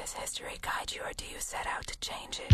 This history guide you or do you set out to change it?